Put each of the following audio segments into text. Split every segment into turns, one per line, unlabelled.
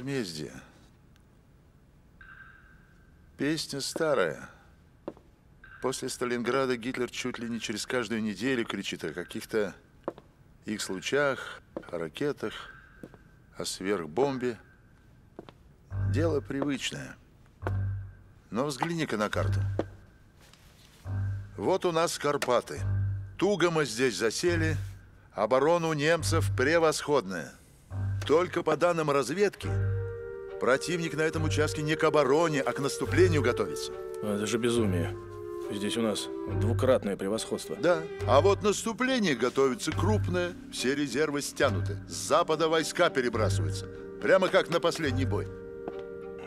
Оружие возмездия. Песня старая. После Сталинграда Гитлер чуть ли не через каждую неделю кричит о каких-то их случаях, о ракетах, о сверхбомбе. Дело привычное. Но взгляни-ка на карту. Вот у нас Карпаты. Туго мы здесь засели. Оборона у немцев превосходная. Только по данным разведки, противник на этом участке не к обороне, а к наступлению готовится.
Это же безумие. Здесь у нас двукратное превосходство.
Да. А вот наступление готовится крупное, все резервы стянуты. С запада войска перебрасываются. Прямо как на последний бой.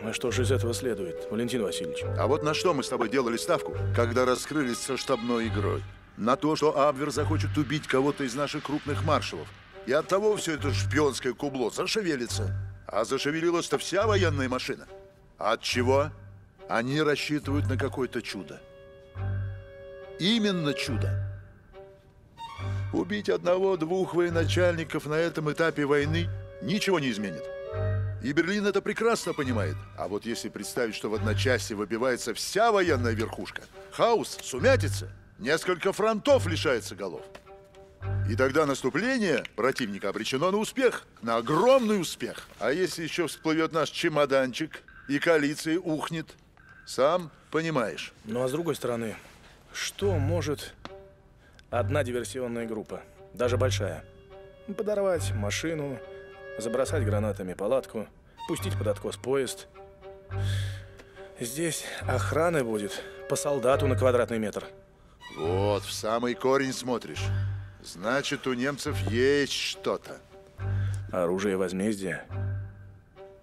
А что же из этого следует, Валентин Васильевич?
А вот на что мы с тобой делали ставку, когда раскрылись со штабной игрой? На то, что Абвер захочет убить кого-то из наших крупных маршалов. И от того все это шпионское кубло зашевелится. А зашевелилась-то вся военная машина. От чего? Они рассчитывают на какое-то чудо. Именно чудо. Убить одного-двух военачальников на этом этапе войны ничего не изменит. И Берлин это прекрасно понимает. А вот если представить, что в одночасье выбивается вся военная верхушка, хаос, сумятица, несколько фронтов лишается голов. И тогда наступление противника обречено на успех, на огромный успех. А если еще всплывет наш чемоданчик и коалиция ухнет, сам понимаешь.
Ну а с другой стороны, что может одна диверсионная группа, даже большая? Подорвать машину, забросать гранатами палатку, пустить под откос поезд. Здесь охраны будет по солдату на квадратный метр.
Вот, в самый корень смотришь. Значит, у немцев есть что-то.
Оружие возмездия.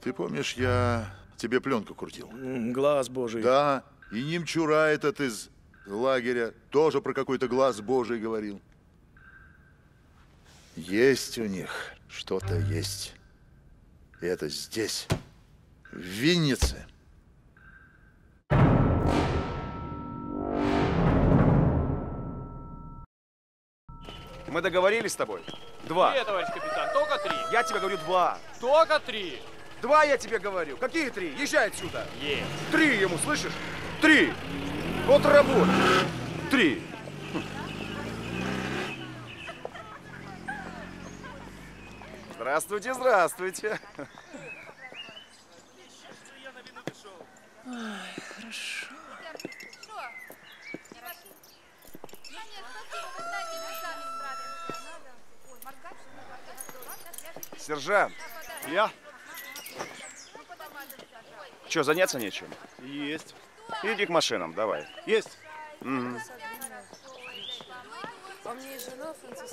Ты помнишь, я тебе пленку крутил?
Глаз божий.
Да, и немчура этот из лагеря тоже про какой-то глаз божий говорил. Есть у них что-то есть. И это здесь, в Виннице.
Мы договорились с тобой? Два.
Нет, товарищ капитан, только три.
Я тебе говорю два.
Только три.
Два я тебе говорю. Какие три? Езжай отсюда.
Есть.
Три ему, слышишь? Три. Вот работа. Три. Здравствуйте, здравствуйте. Сержант,
Я?
что, заняться нечем?
Есть.
Иди к машинам, давай.
Есть.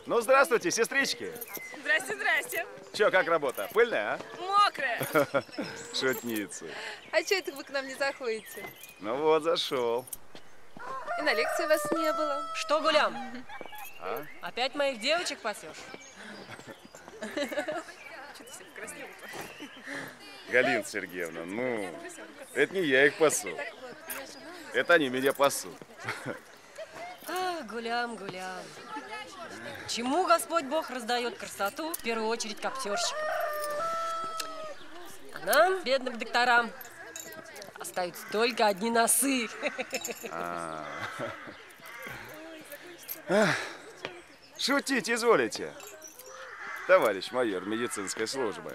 Ну, здравствуйте, сестрички.
Здрасте, здрасте.
Че, как работа? Пыльная, а?
Мокрая.
Шутницы.
А что это вы к нам не заходите?
Ну вот, зашел.
И на лекции вас не было.
Что, Гулям?
А?
Опять моих девочек пасешь?
Галина Сергеевна, ну, это не я их пасу. Это они меня пасут.
Ах, гулям, гулям. Чему Господь Бог раздает красоту, в первую очередь коптерщикам? А нам, бедным докторам, остаются только одни носы.
Шутить изволите, товарищ майор медицинской службы.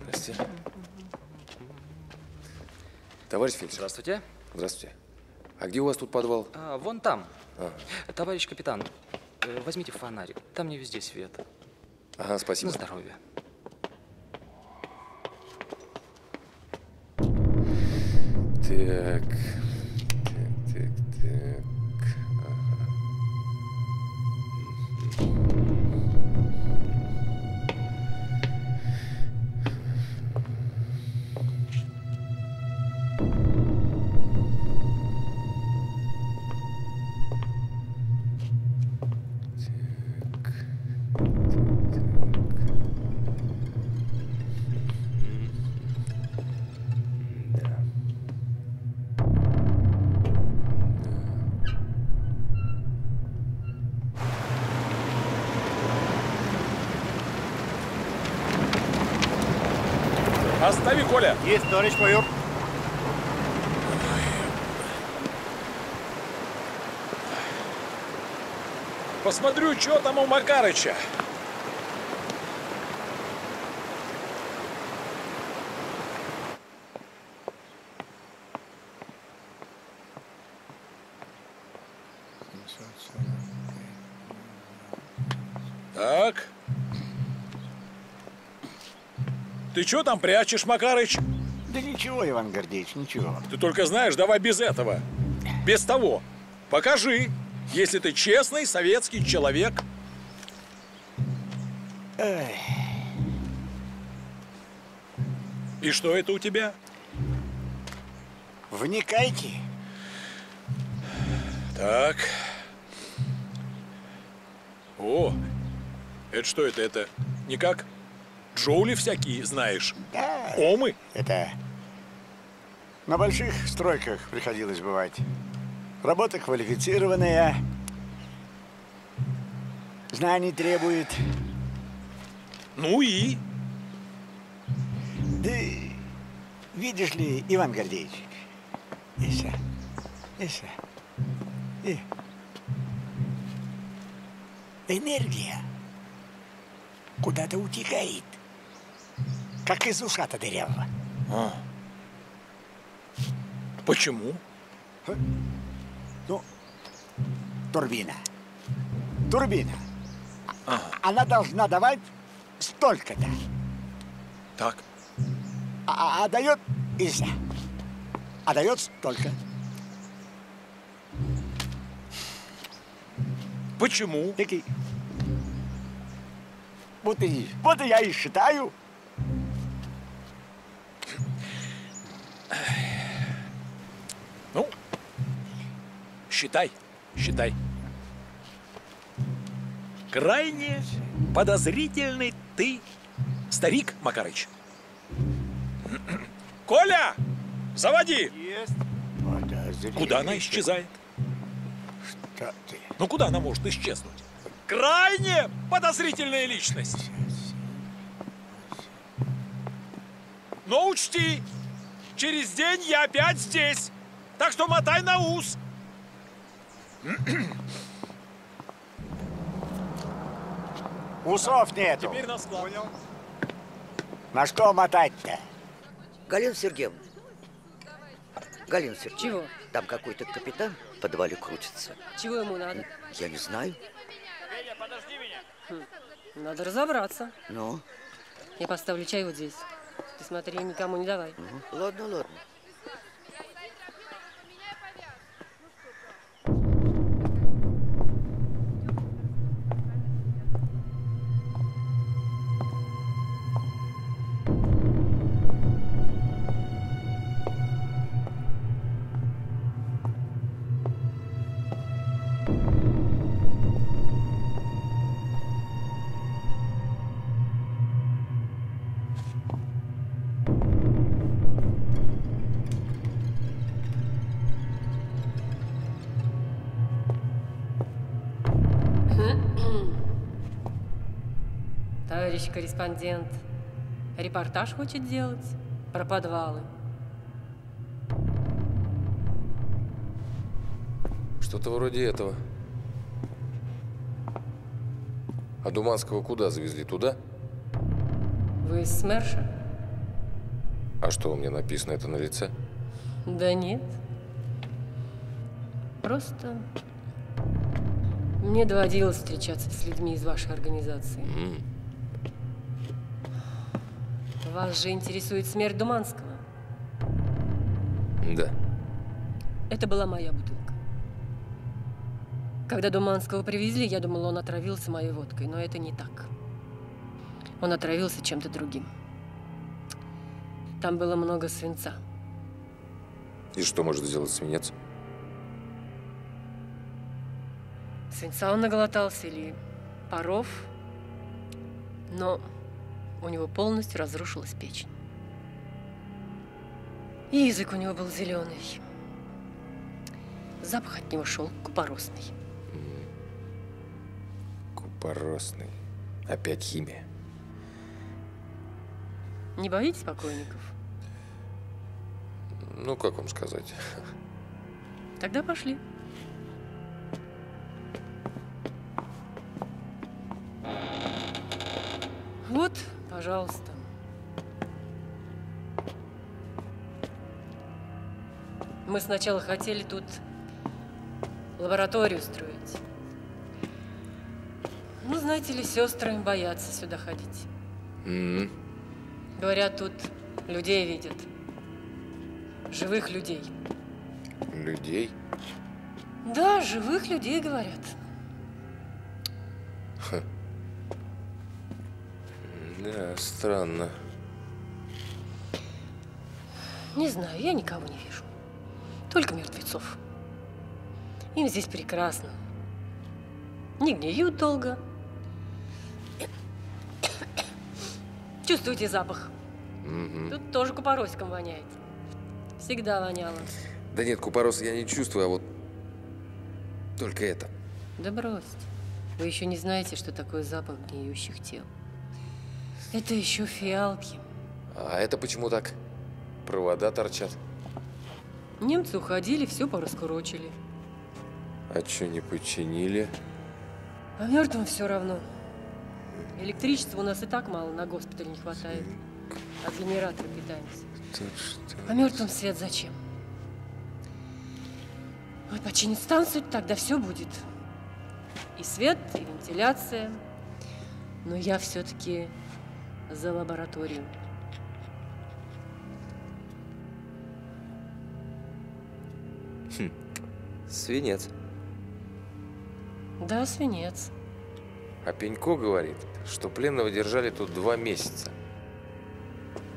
Здрасте. Товарищ фельдшер.
Здравствуйте.
Здравствуйте. А где у вас тут подвал?
А, вон там. Товарищ капитан, э, возьмите фонарик. Там не везде свет.
Ага, спасибо.
На здоровье.
Так,
товарищ майор.
Посмотрю, что там у Макарыча. Так. Ты что там прячешь, Макарыч?
Да ничего, Иван Гордеевич, ничего.
Ты только знаешь, давай без этого. Без того. Покажи, если ты честный советский человек.
Эй,
И что это у тебя?
вникайте.
Так. О, это что это? Это не как Джоули всякие, знаешь?
Да,
Омы?
это на больших стройках приходилось бывать. Работа квалифицированная, знаний требует.
Ну и?
Да, видишь ли, Иван Гордеевич, Иса, Иса, и энергия куда-то утекает, как из ушата дырявого.
А. Почему?
Ну, турбина. Турбина.
Ага.
Она должна давать столько-то.
Так.
А, а дает Иса. А дает столько.
Почему?
Вот и, вот и я и считаю.
Считай, считай. Крайне подозрительный ты старик, Макарыч. Коля, заводи!
Есть.
Куда она исчезает?
Что ты?
Ну куда она может исчезнуть? Крайне подозрительная личность. Но учти, через день я опять здесь. Так что мотай на ус.
Усов нету.
Теперь на склад.
Понял.
На что мотать-то?
Галина Сергеевна. Галина Сергеевна.
Чего?
Там какой-то капитан в подвале крутится.
Чего ему надо?
Я не знаю.
Надо разобраться.
Ну,
Я поставлю чай вот здесь. Ты смотри, никому не давай.
мгм. ладно, ладно.
Товарищ корреспондент, репортаж хочет делать про подвалы.
Что-то вроде этого. А Думанского куда завезли? Туда?
Вы из СМЕРШа?
А что у меня написано это на лице?
Да нет. Просто мне доводилось встречаться с людьми из вашей организации.
М,
Вас же интересует смерть Думанского.
Да.
Это была моя бутылка. Когда Думанского привезли, я думала, он отравился моей водкой, но это не так. Он отравился чем-то другим. Там было много свинца.
И что может сделать свинец?
Свинца он наглотался или паров, но у него полностью разрушилась печень. И язык у него был зеленый. Запах от него шел купоросный.
Купоросный. Опять химия.
Не боитесь покойников?
Ну, как вам сказать?
Тогда пошли. Пожалуйста. Мы сначала хотели тут лабораторию строить. Ну, знаете ли, сестры боятся сюда ходить.
М,
Говорят, тут людей видят. Живых людей.
Людей?
Да, живых людей, говорят.
Ха. Да, странно.
Не знаю, я никого не вижу. Только мертвецов. Им здесь прекрасно. Не гниют долго. Чувствуете запах?
Мгм.
Тут тоже купоросиком воняет. Всегда воняло.
Да нет, купорос я не чувствую, а вот только это.
Да бросьте. Вы еще не знаете, что такое запах гниющих тел. Это еще фиалки.
А это почему так? Провода торчат.
Немцы уходили, все пораскурочили.
А что не починили?
А мертвым все равно. Электричества у нас и так мало, на госпиталь не хватает. От генератора питаемся.
Тут что?
А мертвым свет зачем? Вот починить станцию, тогда все будет. И свет, и вентиляция. Но я все-таки за лабораторию.
Хм. Свинец.
Да, свинец.
А Пенько говорит, что пленного держали тут два месяца.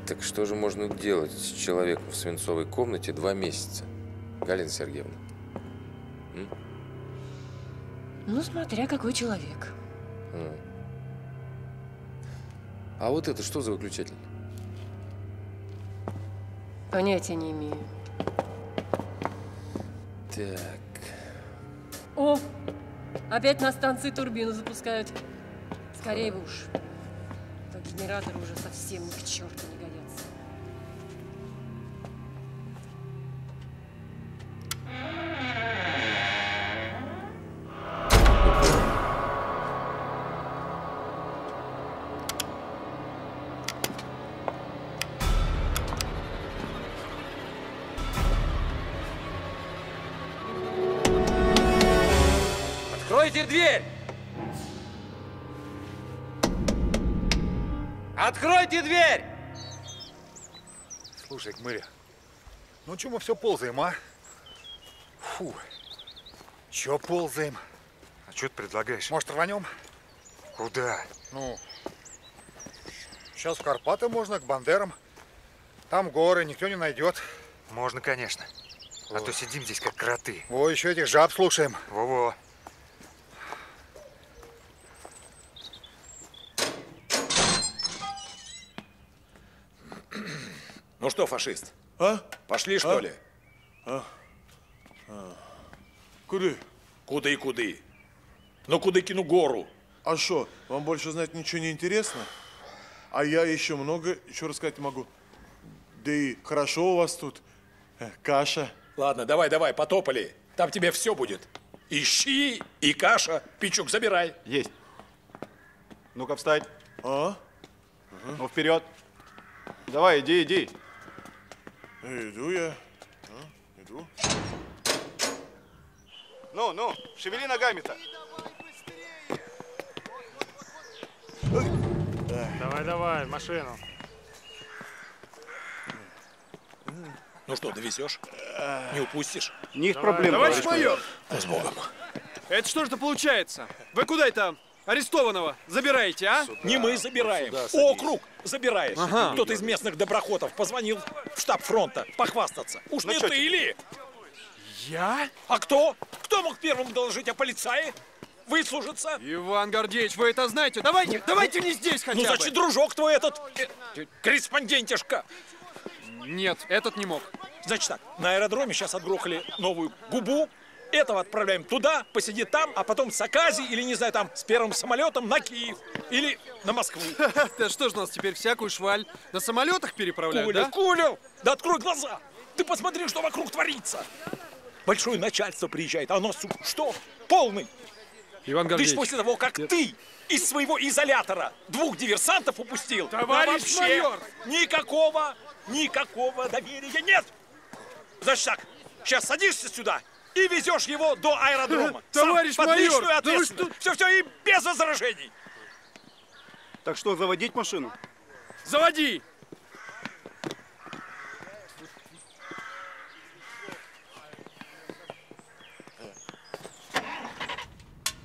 Так что же можно делать с человеком в свинцовой комнате два месяца? Галина Сергеевна. М?
Ну, смотря какой человек.
М. А вот это что за выключатель?
Понятия не имею.
Так.
О, опять на станции турбину запускают. Скорее бы уж. Генераторы уже совсем ни к черту не
Слушай, Гмыря, ну чё мы все ползаем, а? Фу. Чё ползаем?
А что ты предлагаешь?
Может, рванем?
Куда?
Ну, сейчас в Карпаты можно, к Бандерам. Там горы, никто не найдет.
Можно, конечно. А то сидим здесь как кроты.
Во, еще этих жаб слушаем.
Во-во.
Что, фашист,
А?
пошли, что
А?
ли?
А? А. Куды?
Куды и куды? Ну, куды кину гору?
А что, вам больше знать ничего не интересно? А я еще много еще рассказать могу. Да и хорошо у вас тут. Э, Каша.
Ладно, давай, давай, потопали. Там тебе все будет. И щи, и каша. Пичук, забирай.
Есть. Ну-ка, встать.
А?
Ну, вперед. Давай, иди, иди.
Э, Иду я. А, Иду.
Ну, ну, шевели ногами-то.
Давай, давай, в машину.
Ну что, довезешь? Не упустишь?
Них
Давай,
проблем.
товарищ
майор.
С Богом.
Это что же это получается? Вы куда это арестованного забираете, а?
Не мы забираем.
сюда садись.
Округ забирает.
Ага.
Кто-то из местных доброхотов позвонил в штаб фронта похвастаться. Уж
Ну
не ты или?
Я?
А кто? Кто мог первым доложить о полицае? Выслужиться?
Иван Гордеевич, вы это знаете? Давайте, давайте не здесь хотя
Ну,
бы.
значит, дружок твой этот, э, корреспондентишка.
Нет, этот не мог.
Значит так, на аэродроме сейчас отгрохали новую губу, Этого отправляем туда, посидит там, а потом с Акази или, не знаю, там, с первым самолетом на Киев. Или на Москву.
Да что ж нас теперь всякую шваль на самолетах переправляют, да?
Куля, да открой глаза. Ты посмотри, что вокруг творится. Большое начальство приезжает, а сука, что? Полный.
Иван
Ты ж
Гордеевич.
после того, как ты из своего изолятора двух диверсантов упустил,
Товарищ
вообще
майор!
никакого, никакого доверия нет. Значит так, сейчас садишься сюда и везешь его до аэродрома. Сам
Товарищ
под
майор,
личную
да вы
ответственность. Все, все, и без возражений.
Так что, заводить машину?
Заводи!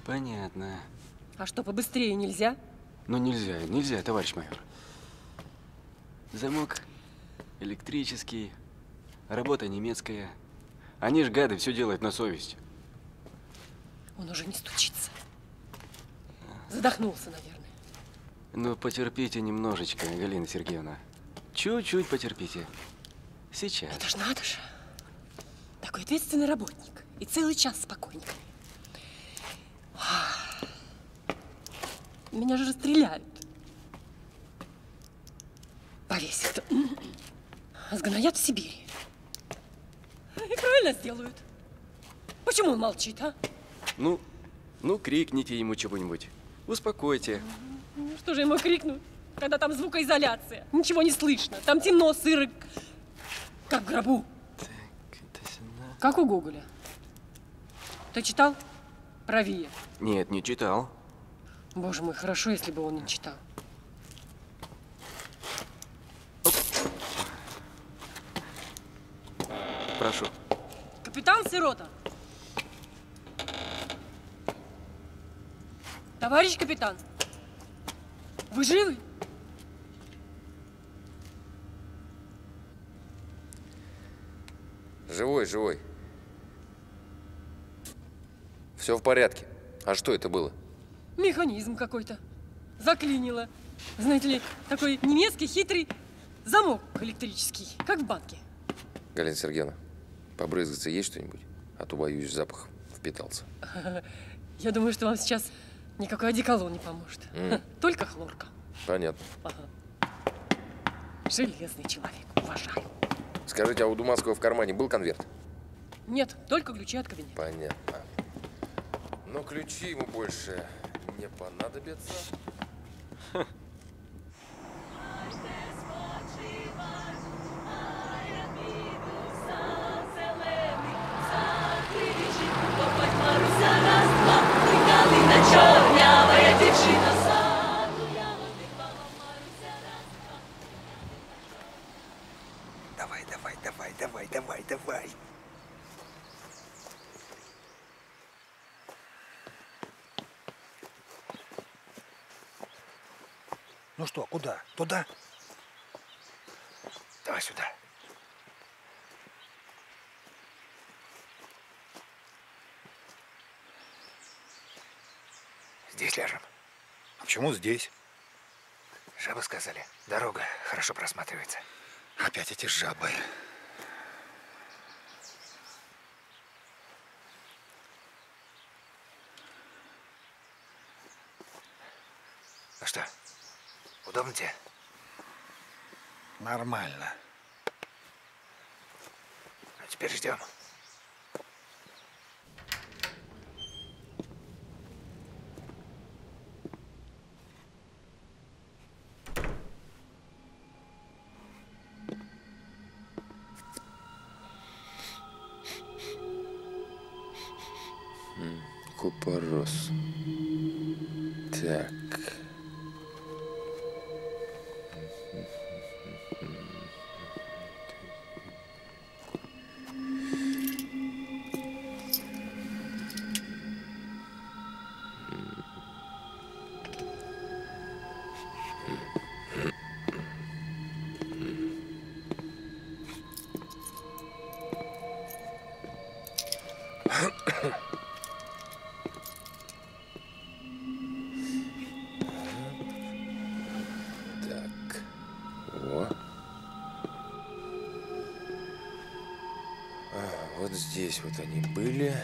Понятно.
А что, побыстрее нельзя?
Но нельзя, нельзя, товарищ майор. Замок электрический, работа немецкая. Они ж гады все делают на совесть.
Он уже не стучится. Задохнулся, наверное.
Ну, потерпите немножечко, Галина Сергеевна. Чуть-чуть потерпите. Сейчас.
Это ж надо же. Такой ответственный работник. И целый час спокойненько. Меня же расстреляют. Повесят. Сгноят в Сибири. И правильно сделают. Почему он молчит, а?
Ну, ну, крикните ему чего-нибудь. Успокойте.
Ну, Что же ему крикнуть, когда там звукоизоляция? Ничего не слышно. Там темно, сыро, как в гробу. Как у Гоголя. Ты читал? Про Вия.
Нет, не читал.
Боже мой, хорошо, если бы он не читал.
Прошу.
Капитан Сирота. Товарищ капитан, вы живы?
Живой, живой. Все в порядке. А что это было?
Механизм какой-то. Заклинило. Знаете ли, такой немецкий хитрый замок электрический, как в банке.
Галина Сергеевна, побрызгаться есть что-нибудь? А то, боюсь, запах впитался.
Я думаю, что вам сейчас никакой одеколон не поможет.
М.
Только хлорка.
Понятно.
Ага. Железный человек, уважаю.
Скажите, а у Думанского в кармане был конверт?
Нет, только ключи от кабинета.
Понятно. Но ключи ему больше не понадобятся.
что, куда? Туда? Давай сюда. Здесь ляжем. А почему здесь? Жабы сказали. Дорога хорошо просматривается. Опять эти жабы. Ну что, тебе? Нормально. А теперь ждем.
Вот они были.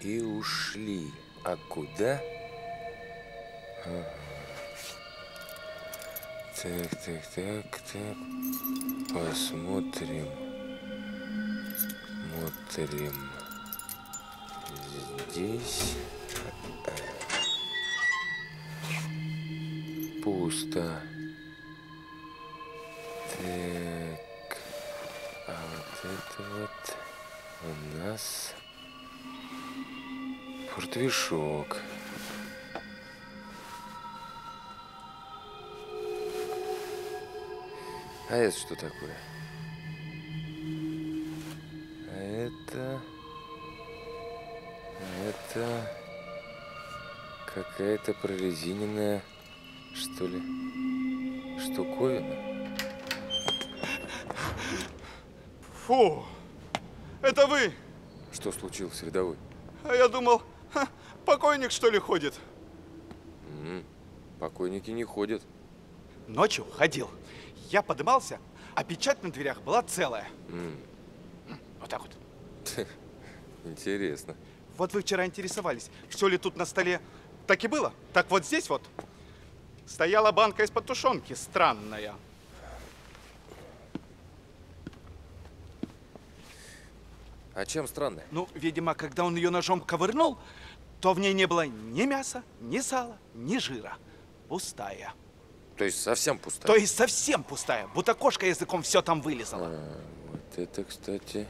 и ушли. А куда? Так, так, так, так. Посмотрим. Смотрим. Здесь. Пусто. Так. А вот это вот у нас портвишок. А это что такое? А это... а это... Какая-то прорезиненная, что ли, штуковина.
Фу, это вы?
Что случилось, рядовой?
А я думал, ха, покойник что ли ходит?
М, Покойники не ходят.
Ночью ходил. Я подымался, а печать на дверях была целая.
М,
Вот так вот.
Интересно.
Вот вы вчера интересовались, все ли тут на столе так и было. Так вот здесь вот стояла банка из-под тушенки, странная.
А чем странно?
Ну, видимо, когда он ее ножом ковырнул, то в ней не было ни мяса, ни сала, ни жира. Пустая.
То есть совсем пустая?
То есть совсем пустая, будто кошка языком все там вылезала.
А, вот это, кстати,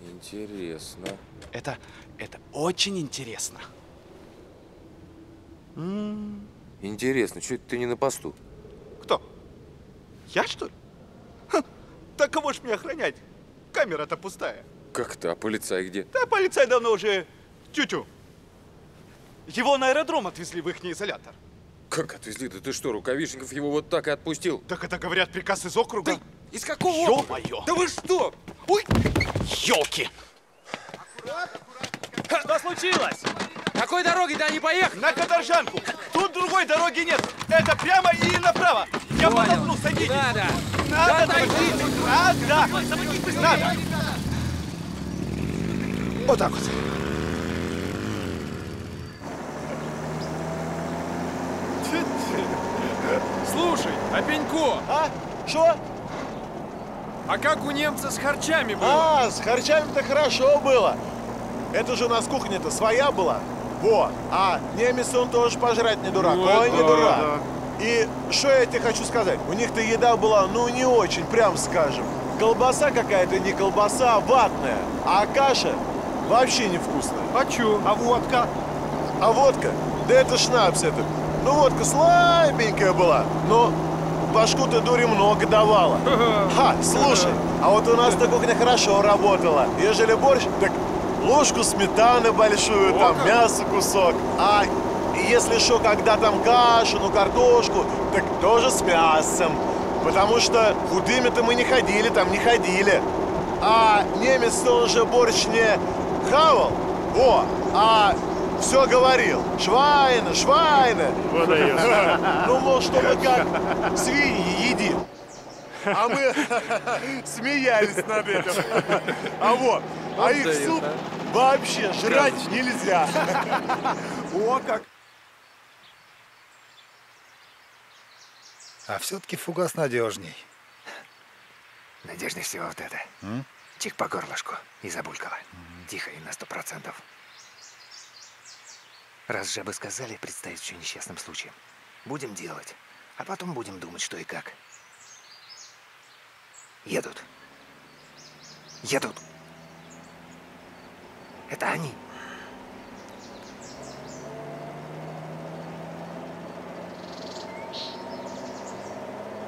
интересно.
Это, это очень интересно. М,
Интересно, что это ты не на посту?
Кто? Я, что ли? Ха, так кого ж мне охранять? Камера-то пустая.
Как это? А полицай где?
Да полицай давно уже тю-тю. Его на аэродром отвезли в их изолятор.
Как отвезли? Да ты что, Рукавишников его вот так и отпустил?
Так это, говорят, приказ из округа.
Из какого
Ё-моё!
Да вы что?
Ой! Ёлки!
Что случилось?
Какой дорогой-то они поехали?
На Каторжанку! Тут другой дороги нет! Это прямо и направо! Я
Понял.
подоткну, садитесь!
Надо!
Надо!
Да отойдите!
Надо! Надо! Вот так вот.
Слушай, а Пенько?
А? Что?
А как у немца с харчами было?
А, с харчами-то хорошо было. Это же у нас кухня-то своя была. Во. А немец он тоже пожрать не дурак.
Ну,
Ой, не дурак.
да.
И что я тебе хочу сказать? У них-то еда была, ну, не очень, прям скажем. Колбаса какая-то не колбаса, а ватная. А каша вообще невкусная.
А чё? А водка?
А водка? Да это шнапс этот. Ну, водка слабенькая была, но башку-то дури много давала. Ха, слушай, а вот у нас на кухне хорошо работала. Ежели борщ, так ложку сметаны большую, там мясо кусок. А если что, когда там кашу, ну картошку, так тоже с мясом. Потому что худыми-то мы не ходили, там не ходили. А немец-то уже борщ не хавал, во, а все говорил. Швайна, швайна.
Вот.
Ну, мол, что мы как свиньи едим. А мы смеялись над этим. А вот, а их суп вообще жрать нельзя.
О, как!
А все-таки фугас надежней.
Надежнее всего вот это.
М?
Чих по горлышку и забулькала. Тихо и на сто процентов. Раз же бы сказали представить все несчастным случаем. Будем делать. А потом будем думать, что и как. Едут. Едут. Это они.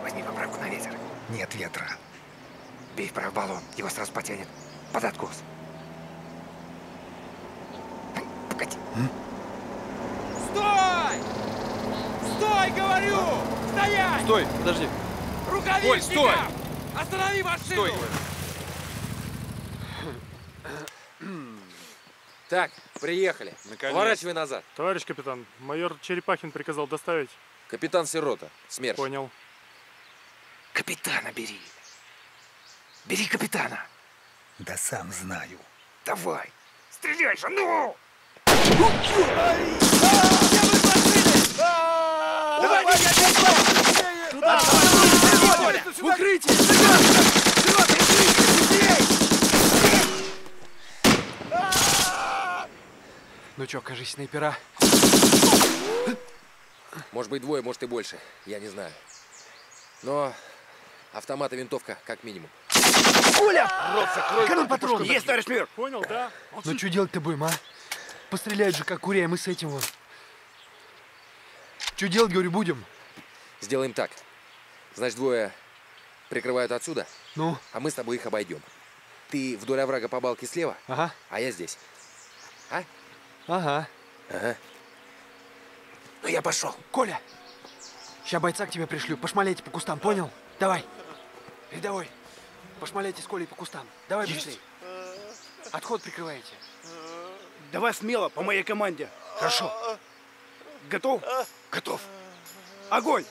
Возьми поправку на ветер.
Нет ветра.
Бей в правый баллон, его сразу потянет. Под откос. Погоди.
Стой! Стой, говорю! Стоять!
Стой, подожди.
Рукавичника!
Ой, стой!
Останови машину!
Стой.
Так, приехали.
Наконец.
Поворачивай назад.
Товарищ капитан, майор Черепахин приказал доставить.
Капитан Сирота, СМЕРШ.
Понял.
Капитана бери. Бери капитана.
Да сам знаю.
Давай. Стреляй же, ну!
Укрытие!
Ну чё, кажись, снайпера?
Может быть двое, может и больше. Я не знаю. Но автомат и винтовка как минимум.
Коля!
Рот закрой,
Канон
дожди.
Есть, товарищ майор!
Понял, да?
Ну что делать-то будем, а? Постреляют же, как куря, и мы с этим вот. Что делать, говорю, будем?
Сделаем так. Значит, двое прикрывают отсюда,
Ну?
а мы с тобой их обойдем. Ты вдоль оврага по балке слева,
Ага.
а я здесь. А?
Ага.
Ага.
Ну я пошел. Коля! Сейчас бойца к тебе пришлю. Пошмаляйте по кустам, понял? Давай. Рядовой. Пошмаляйте с Колей по кустам. Давай быстрей. Отход прикрываете.
Давай смело, по моей команде.
Хорошо.
Готов?
Готов.
Огонь!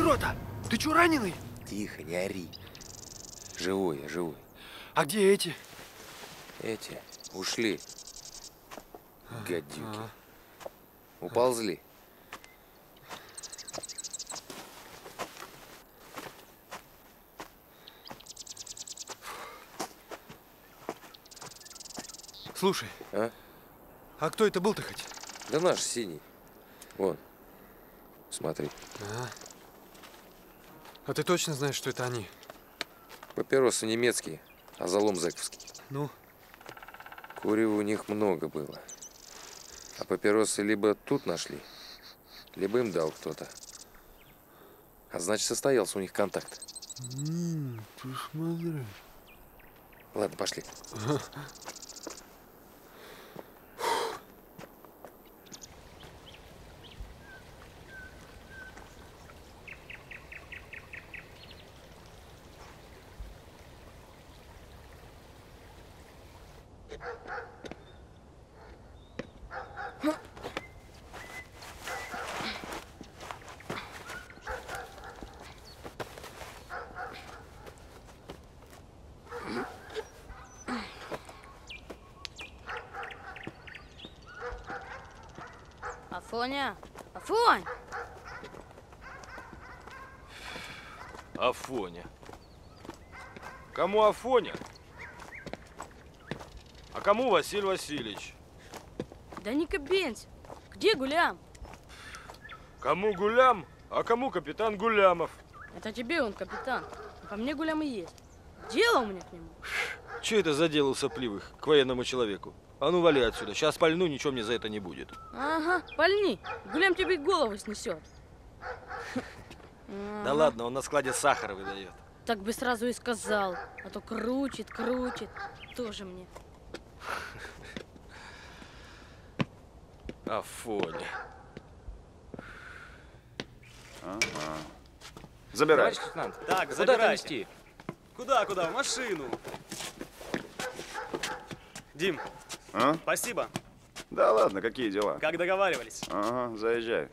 Сирота, ты что, раненый?
Тихо, не ори. Живой я, живой.
А где эти?
Эти ушли. Гадюки.
Ага.
Уползли.
Слушай,
А?
а кто это был-то хоть?
Да наш синий. Вон. Смотри.
А. А ты точно знаешь, что это они?
Папиросы немецкие, а залом зэковский.
Ну?
Курева у них много было. А папиросы либо тут нашли, либо им дал кто-то. А значит, состоялся у них контакт.
ты смотри.
Ладно, пошли.
Афоня! Афонь!
Афоня. Кому Афоня? Кому Василий Васильевич?
Да не кабенься. Где Гулям?
Кому Гулям, а кому капитан Гулямов?
Это тебе он капитан. А По мне Гулям и есть. Дело у меня к нему.
Че это за дело у сопливых к военному человеку? А ну вали отсюда, сейчас пальну, ничего мне за это не будет.
Ага, пальни. Гулям тебе голову снесет.
Да ладно, он на складе сахара выдает.
Так бы сразу и сказал. А то крутит, крутит. Тоже мне.
Афоня. Ага. Забирай.
Товарищ лейтенант,
Так,
куда
забирайте.
это нести?
Куда, куда? В машину. Дим,
А?
спасибо.
Да ладно, какие дела?
Как договаривались.
Ага, заезжай.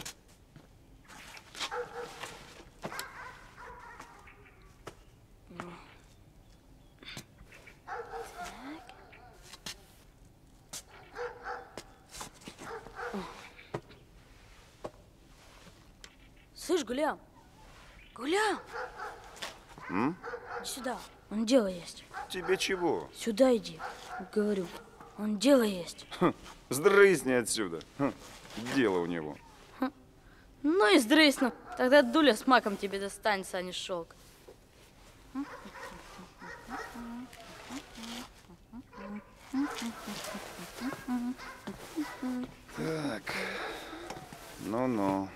Гулям. Гулям,
М?
сюда. Он дело есть.
Тебе чего?
Сюда иди. Говорю. Он дело есть.
Хм, Сдрызни отсюда. Хм, Дело у него.
Ну и сдрысну. Тогда дуля с маком тебе достанется, а не шелк.
Так. Ну-ну.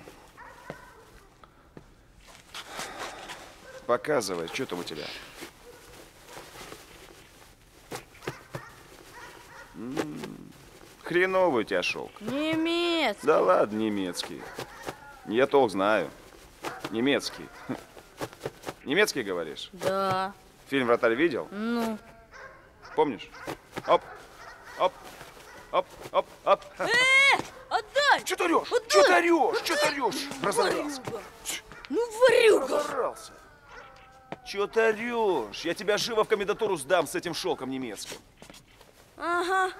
Показывай, что там у тебя? М, Хреновый у тебя шелк.
Немец.
Да ладно, немецкий. Я толк знаю. Немецкий. Немецкий, говоришь?
Да.
Фильм «Вратарь» видел?
Ну.
Помнишь? Оп, оп, оп, оп, оп.
Э, отдай!
Что ты орешь? Что ты орешь? Что ты орешь? Разорался.
Ну, ворюга!
Разорался. Че ты орешь? Я тебя живо в комендатуру сдам с этим шелком немецким.
Ага.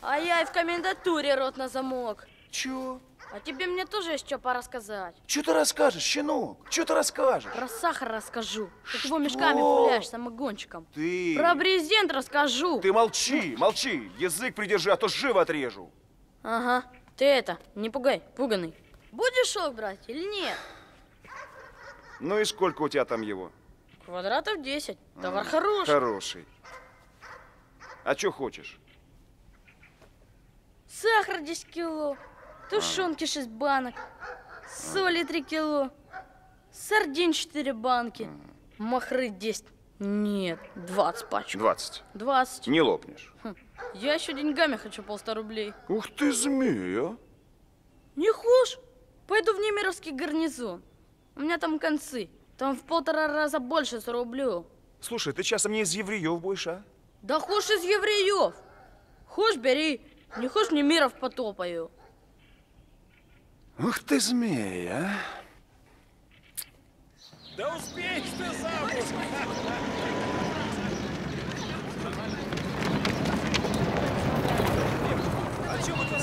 А я и в комендатуре рот на замок.
Чё?
А тебе мне тоже есть что порассказать.
Что ты расскажешь, щенок? Что ты расскажешь?
Про сахар расскажу. Как его мешками пуляешь самогончиком.
Ты...
Про брезент расскажу.
Ты молчи, молчи. Язык придержи, а то живо отрежу.
Ага. Ты это, не пугай, пуганый. Будешь шелк брать или нет?
Ну и сколько у тебя там его?
Квадратов 10. Товар
М,
хороший.
Хороший. А что хочешь?
Сахар 10 кило. Тушенки 6 банок. Соли 3 кило. Сардин 4 банки. Махры 10. Нет, 20 пачек.
20.
20.
Не лопнешь.
Хм, Я еще деньгами хочу полста рублей.
Ух ты, змея.
Не хошь? Пойду в Немировский гарнизон. У меня там концы. Там в полтора раза больше зарублю.
Слушай, ты часом не из евреев будешь, а?
Да хошь из евреев. Хошь бери, не хошь Немиров потопаю.
Ух ты, змея,
Да успеешь ты замуж!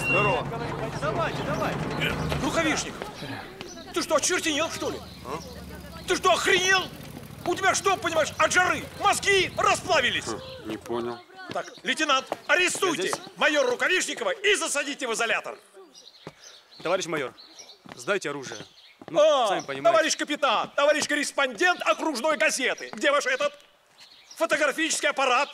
Здорово.
Давайте, давайте. Рукавишник, ты что, очертенел, что ли? Ты что, охренел? У тебя что, понимаешь, от жары мозги расплавились?
Не понял.
Так, лейтенант, арестуйте майора Рукавишникова и засадите в изолятор.
Товарищ майор, сдайте оружие. Ну,
а,
сами понимаете.
товарищ капитан, товарищ корреспондент окружной газеты. Где ваш этот фотографический аппарат?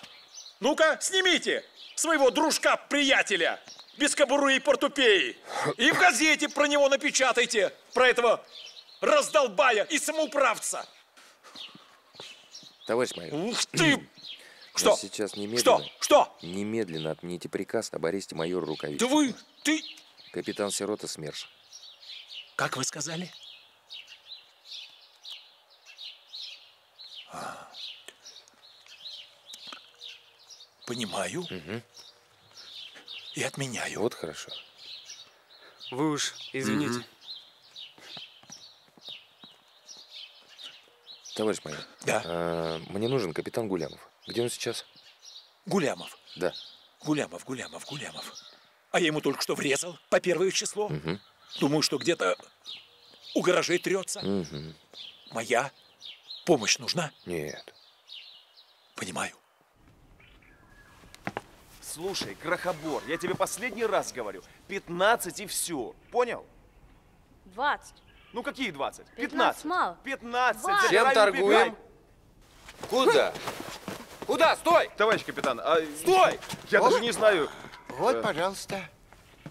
Ну-ка, снимите своего дружка-приятеля без кобуры и портупеи. И в газете про него напечатайте, про этого раздолбая и самоуправца.
Товарищ майор.
Ух ты! Что?
сейчас немедленно...
Что? Что?
Немедленно отмените приказ об аресте майора Рукавича.
Да вы, ты...
Капитан Сирота СМЕРШ.
Как вы сказали? А. Понимаю и отменяю.
Вот хорошо.
Вы уж извините.
Товарищ майор.
Да.
а, мне нужен капитан Гулямов. Где он сейчас?
Гулямов.
Да.
Гулямов, Гулямов, Гулямов. А я ему только что врезал по первое число.
Мгм.
Думаю, что где-то у гаражей трется.
Мгм.
Моя помощь нужна?
Нет.
Понимаю.
Слушай, крохобор, я тебе последний раз говорю. 15 и все. Понял?
20.
Ну какие 20?
15 мало.
15.
Двадцать.
Чем
забирай,
торгуем? Куда? Куда? Стой!
Товарищ капитан, а...
Стой!
Я
Оп.
даже не знаю.
Вот,
Э.
пожалуйста.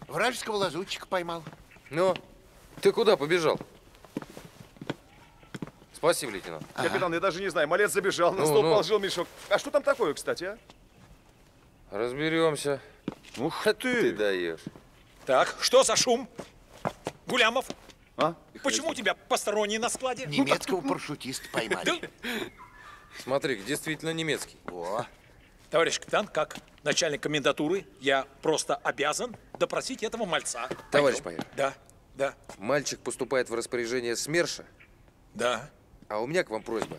Вражеского лазутчика поймал.
Ну, ты куда побежал? Спасибо, лейтенант.
Капитан, я даже не знаю. Малец забежал, на
Ну,
стол
ну.
положил мешок. А что там такое, кстати, а?
Разберемся.
Ух
ты! Ты даешь.
Так, что за шум? Гулямов?
А?
Почему у тебя посторонний на складе?
Немецкого парашютиста поймали.
Смотри, действительно немецкий.
О.
Товарищ капитан, как начальник комендатуры, я просто обязан допросить этого мальца.
Товарищ майор.
Да, да,
Мальчик поступает в распоряжение СМЕРШа,
да.
а у меня к вам просьба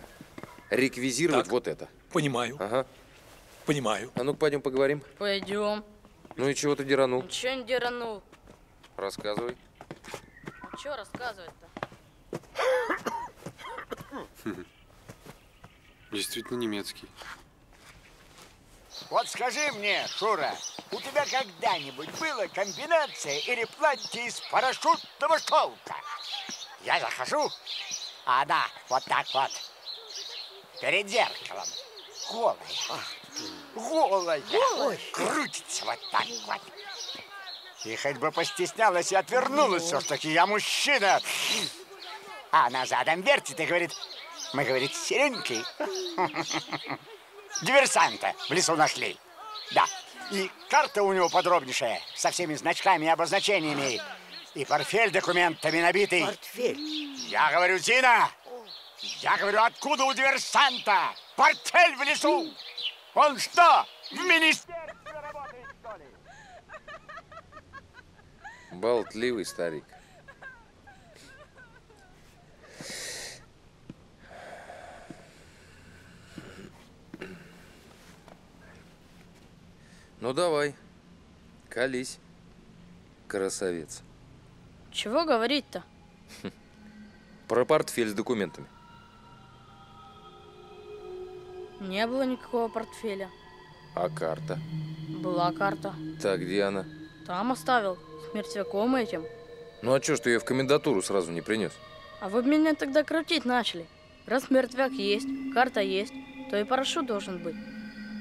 реквизировать
Так.
вот это.
Понимаю,
Ага.
Понимаю.
А ну-ка, пойдем поговорим.
Пойдем.
Ну и чего ты деранул?
Ничего не деранул.
Рассказывай.
А что рассказывать-то?
Действительно немецкий.
Вот скажи мне, Шура, у тебя когда-нибудь была комбинация или платье из парашютного шелка? Я захожу, а она вот так вот перед зеркалом, голая, голая, крутится вот так вот. И хоть бы постеснялась и отвернулась, все-таки я мужчина. А она задом вертит и говорит, мы, говорит, с Серенькой диверсанта в лесу нашли. Да. И карта у него подробнейшая, со всеми значками и обозначениями. И портфель документами набитый.
Портфель?
Я говорю, Зина, я говорю, откуда у диверсанта портфель в лесу? Он что, в министерстве работает, что ли?
Болтливый старик. Ну давай, колись, красавец.
Чего говорить-то?
Про портфель с документами.
Не было никакого портфеля.
А карта?
Была карта.
Так, где она?
Там оставил, с мертвяком этим.
Ну а чё, что я в комендатуру сразу не принес?
А вы меня тогда крутить начали. Раз мертвяк есть, карта есть, то и парашют должен быть.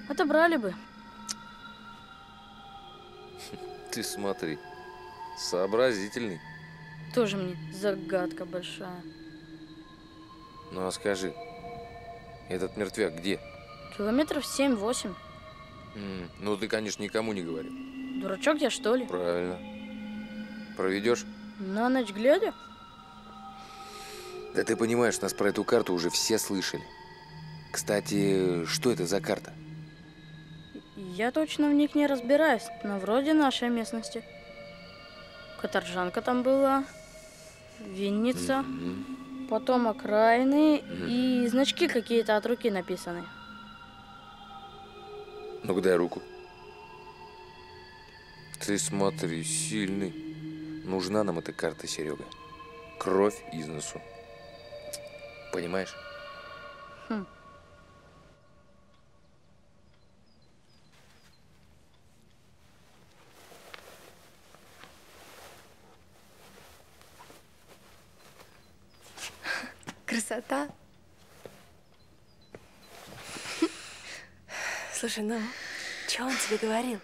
Отобрали бы.
Ты смотри, сообразительный.
Тоже мне загадка большая.
Ну а скажи, этот мертвяк где?
Километров семь-восемь.
М, Ну ты, конечно, никому не говори.
Дурачок я, что ли?
Правильно. Проведешь?
На ночь глядя?
Да ты понимаешь, нас про эту карту уже все слышали. Кстати, что это за карта?
Я точно в них не разбираюсь, но вроде нашей местности. Каторжанка там была, Винница, потом окраины и значки какие-то от руки написаны.
Ну-ка дай руку. Ты смотри, сильный. Нужна нам эта карта, Серега. Кровь из носу. Понимаешь?
Хм.
Красота.
Слушай, ну, что он тебе говорил?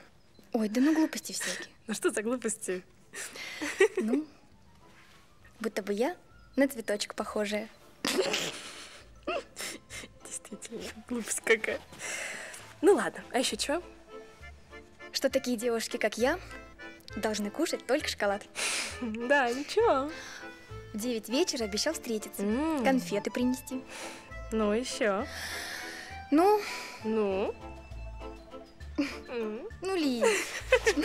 Ой, да ну глупости всякие.
Ну что за глупости?
Ну, будто бы я на цветочек похожая.
Действительно, глупость какая. Ну ладно, а еще что?
Что такие девушки, как я, должны кушать только шоколад.
Да, ничего.
В 9 вечера обещал встретиться, конфеты принести.
Ну, еще.
Ну?
Ну?
Ну, Ли.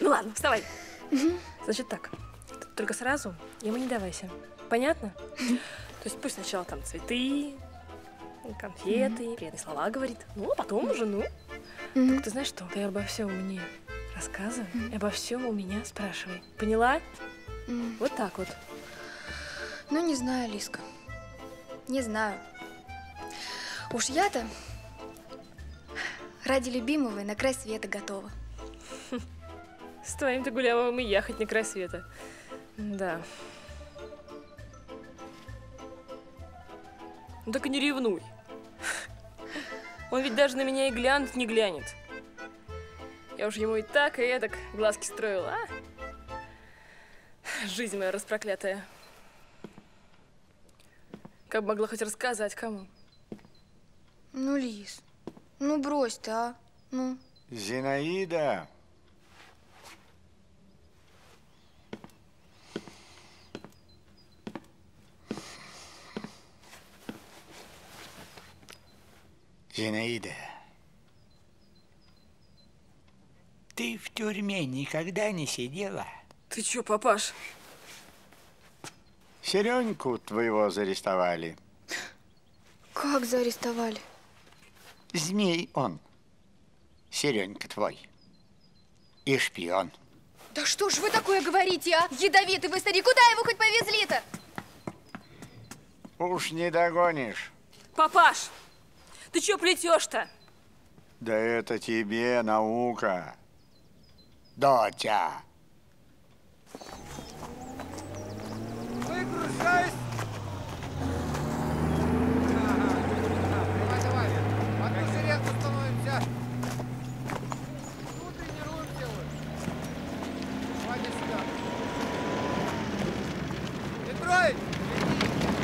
Ну ладно, вставай. Значит так, только сразу ему не давайся. Понятно? То есть пусть сначала там цветы, конфеты, приятные слова говорит. Ну, а потом уже, ну. Только ты знаешь что? Ты обо всем мне рассказывай, и обо всем у меня спрашивай. Поняла? Вот так вот.
Ну, не знаю, Лиска. Не знаю. Уж я-то ради любимого и на край света готова.
С твоим-то гулявым и я хоть на край света. Да. Ну так и не ревнуй. Он ведь даже на меня и глянуть не глянет. Я уж ему и так, и эдак глазки строила, а? Жизнь моя распроклятая. Как бы могла хоть рассказать кому?
Ну, Лис, ну брось ты, а? Ну,
Зинаида. Зинаида. Ты в тюрьме никогда не сидела?
Ты чё, папаш?
Сереньку твоего зарестовали.
как заарестовали?
Змей он. Серенька твой. И шпион.
Да что ж вы такое говорите, а? Ядовитый вы старик, куда его хоть повезли-то?
Уж не догонишь.
Папаш, ты чё плетешь-то?
Да это тебе наука. Дотя.
Выгружайся! Давай, давай. В одну шеренгу становимся. Тут тренируем делают. Давай иди сюда. Петрович!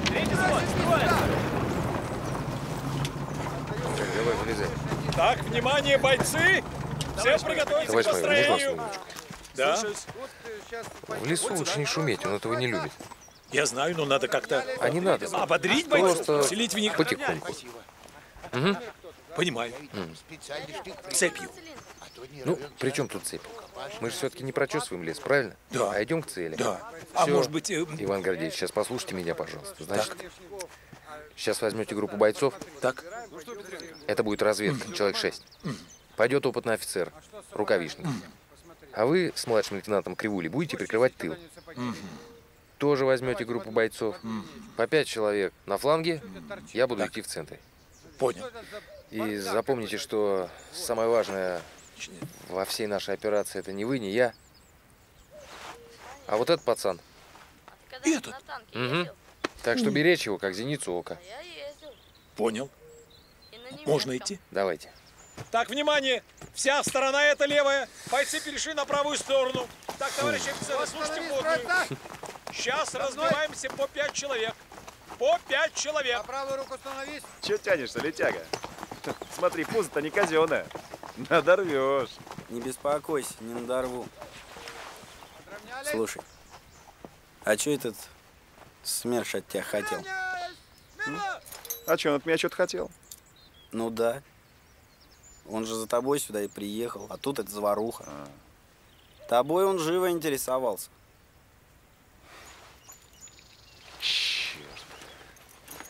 Третий
слой, строй!
Так, давай, вылезай.
Так, внимание, бойцы! Все приготовиться
Товарищ
к построению. Да.
В лесу лучше не шуметь, он этого не любит.
Я знаю, но надо как-то
А не надо.
ободрить бойцов,
Просто
вселить в них
потихоньку. Мгм.
Понимаю. Цепью.
Ну, при чем тут цепь? Мы же все-таки не прочесываем лес, правильно?
Да.
А идем к цели.
Да. А
Всё.
может быть, э,
Иван Гордеевич, сейчас послушайте меня, пожалуйста. Значит, сейчас возьмете группу бойцов.
Так.
Это будет разведка, человек шесть. Пойдет опытный офицер, рукавишник. А вы с младшим лейтенантом Кривули будете прикрывать тыл. Тоже возьмете группу бойцов. По пять человек на фланге, я буду идти в центре.
Понял.
И запомните, что самое важное во всей нашей операции это не вы, не я, а вот этот пацан.
Этот?
Мгм. Так что беречь его, как зеницу ока.
Понял. Можно идти?
Давайте.
Так, внимание! Вся сторона эта левая. Бойцы перешли на правую сторону. Так, товарищи офицеры, слушайте вводную. Сейчас разбиваемся по пять человек. По пять человек.
правую руку становись.
Че тянешься, летяга? Смотри, пузо-то не казенное. Надорвешь.
Не беспокойся, не надорву. Слушай, а что этот СМЕРШ от тебя хотел?
А че, он от меня что-то хотел?
Ну да. Он же за тобой сюда и приехал, а тут это заваруха. Тобой он живо интересовался.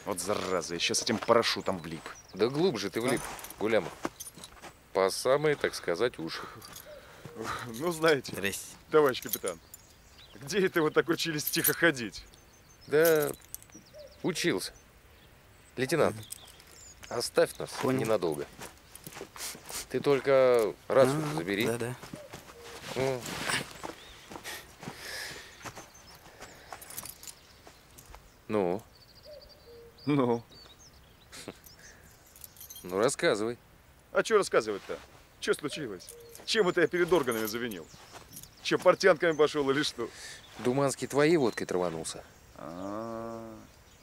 Вот зараза, еще с этим парашютом влип.
Да глубже ты влип, Гулямов. По самые, так сказать, уши.
Ну, знаете, товарищ капитан, где это вы так учились тихо ходить?
Да, учился. Лейтенант, оставь нас ненадолго. Ты только рацию
А,
забери.
Да-да.
Ну. Ну,
Ну,
ну рассказывай.
а что рассказывать-то? Что случилось? Чем это я перед органами завинил? Че, портянками пошел или что?
Думанский твоей водкой траванулся.
А,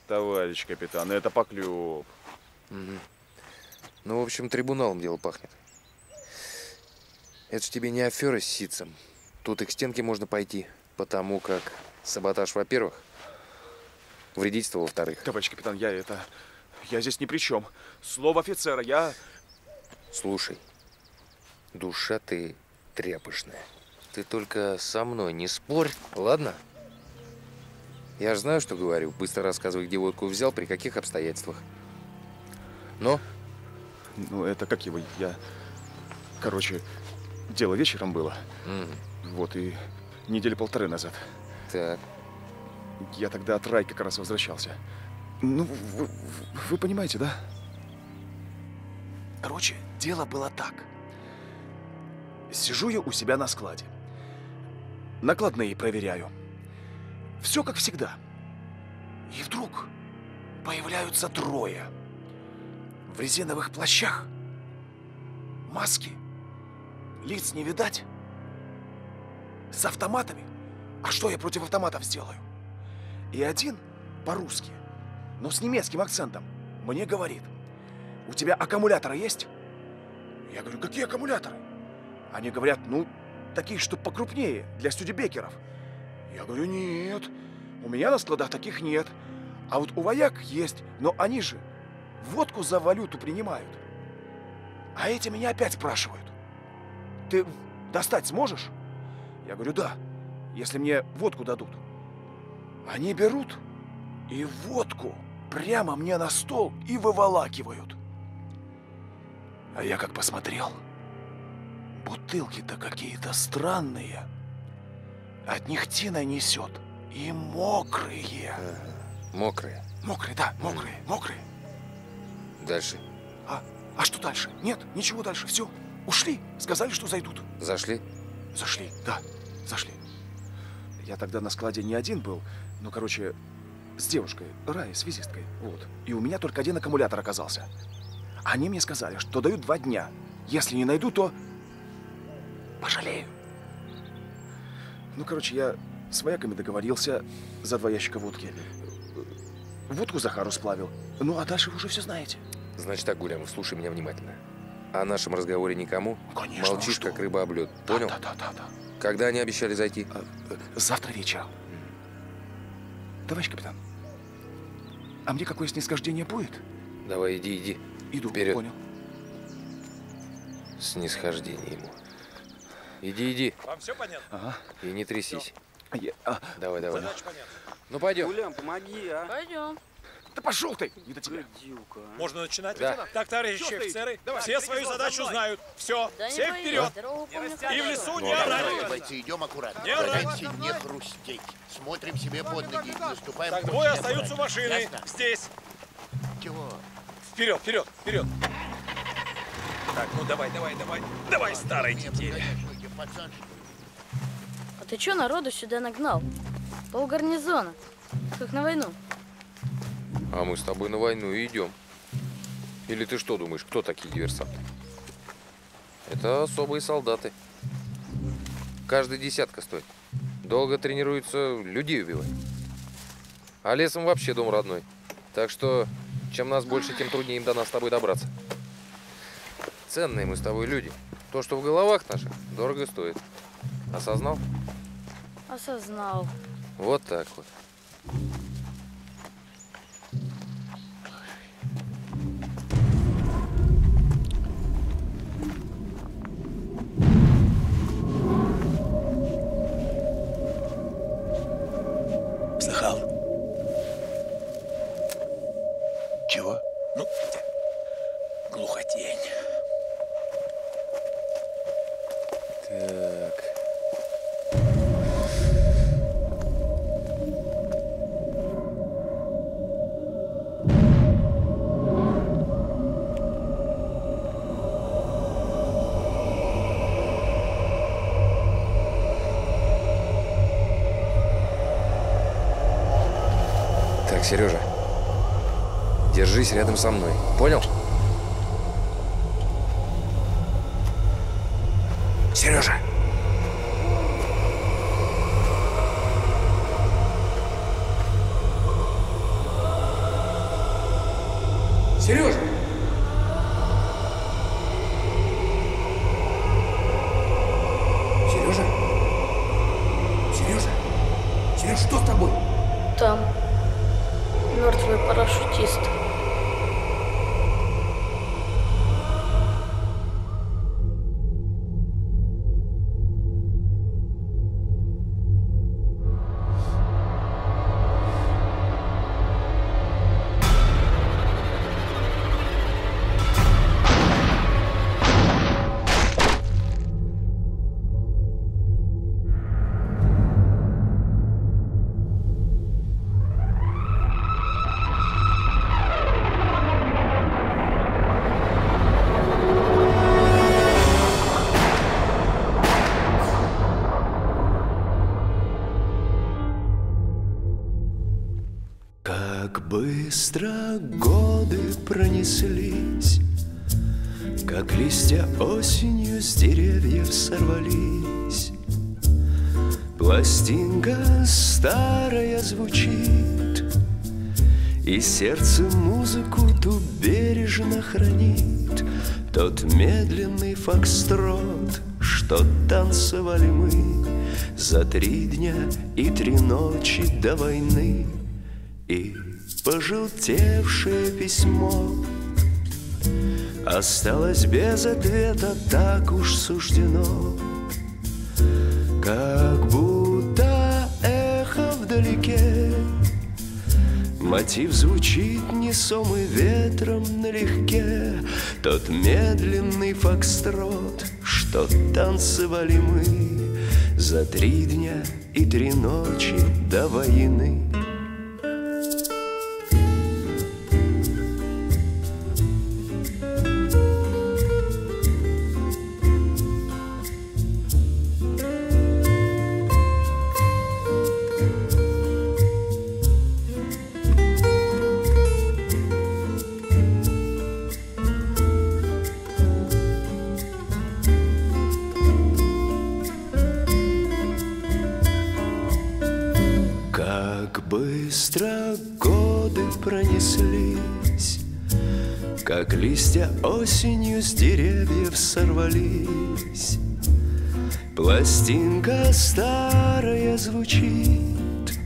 товарищ капитан, это поклеп.
Мгм. Ну, в общем, трибуналом дело пахнет. Это ж тебе не афера с ситцем. Тут и к стенке можно пойти, потому как саботаж, во-первых, вредительство, во-вторых.
Товарищ капитан, я это... Я здесь ни при чем. Слово офицера, я...
Слушай, душа ты тряпочная. Ты только со мной не спорь, ладно? Я же знаю, что говорю. Быстро рассказывай, где водку взял, при каких обстоятельствах. Но?
Ну, это как его... Я... Короче, дело вечером было. Вот, и недели полторы назад.
Так.
Я тогда от Райки как раз возвращался. Ну, вы, вы понимаете, да? Короче, дело было так. Сижу я у себя на складе. Накладные проверяю. Все как всегда. И вдруг появляются трое. В резиновых плащах. Маски. Лиц не видать. С автоматами. А что я против автоматов сделаю? И один по-русски, но с немецким акцентом, мне говорит, у тебя аккумуляторы есть? Я говорю, какие аккумуляторы? Они говорят, ну, такие, что покрупнее, для студебекеров. Я говорю, нет, у меня на складах таких нет. А вот у вояк есть, но они же водку за валюту принимают. А эти меня опять спрашивают, ты достать сможешь? Я говорю, да, если мне водку дадут. Они берут и водку прямо мне на стол и выволакивают. А я как посмотрел, бутылки-то какие-то странные. От них тиной несет. И мокрые.
Мокрые.
Мокрые, да, мокрые, мокрые.
Дальше.
А, А что дальше? Нет, ничего дальше. Все, ушли. Сказали, что зайдут.
Зашли?
Зашли, да, зашли. Я тогда на складе не один был, ну, короче, с девушкой, Раей, связисткой, вот. И у меня только один аккумулятор оказался. Они мне сказали, что дают два дня. Если не найду, то пожалею. Ну, короче, я с вояками договорился за два ящика водки. Водку Захару сплавил. Ну, а дальше вы уже все знаете.
Значит так, Гулямов, слушай меня внимательно. О нашем разговоре никому.
Конечно,
Молчишь,
а что?
как рыба об лед. Понял?
Да, да, да, да.
Когда они обещали зайти?
Завтра вечером. Товарищ капитан, а мне какое снисхождение будет?
Давай, иди, иди.
Иду,
Вперед.
понял.
Снисхождение ему. Иди, иди.
Вам все понятно?
Ага.
И не трясись.
Я- а,
Давай, давай.
Задача понятна.
Ну, пойдем.
Гулям, помоги, а.
Пойдем.
Да пошел ты! Не до тебя.
Можно начинать?
Да.
Так, товарищи офицеры,
Давай,
все свою задачу знают. Все,
Да
все вперед.
помню
И в лесу не
а
орать.
давай,
Бойцы, идем аккуратно.
Не.
Стараемся не хрустеть. Смотрим себе под ноги, наступаем
Так, двое остаются у машины.
Ясно?
Здесь.
Чего?
Вперед, вперед, вперед. Так, ну давай, давай, давай. Давай, старый тетеря.
А ты чё народу сюда нагнал? Пол гарнизона. Как на войну.
А мы с тобой на войну и идем. Или ты что думаешь, кто такие диверсанты? Это особые солдаты. Каждый десятка стоит. Долго тренируются, людей убивать. А лесом вообще дом родной. Так что, чем нас больше, тем труднее им до нас с тобой добраться. Ценные мы с тобой люди. То, что в головах наших, дорого стоит. Осознал?
Осознал.
Вот так вот. Держись рядом со мной. Понял?
Сережа!
Сережа!
Быстро годы пронеслись, Как листья осенью с деревьев сорвались. Пластинка старая звучит, И сердце музыку ту бережно хранит Тот медленный фокстрот, что танцевали мы За три дня и три ночи до войны И пожелтевшее письмо. Осталось без ответа, так уж суждено. Как будто эхо вдалеке. Мотив звучит несомый ветром налегке. Тот медленный фокстрот, что танцевали мы За три дня и три ночи до войны деревьев сорвались. Пластинка старая звучит,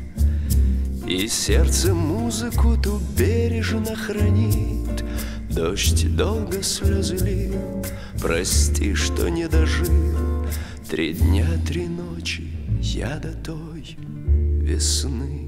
И сердце музыку ту бережно хранит. Дождь долго слезы лил, Прости, что не дожил. Три дня, три ночи я до той весны.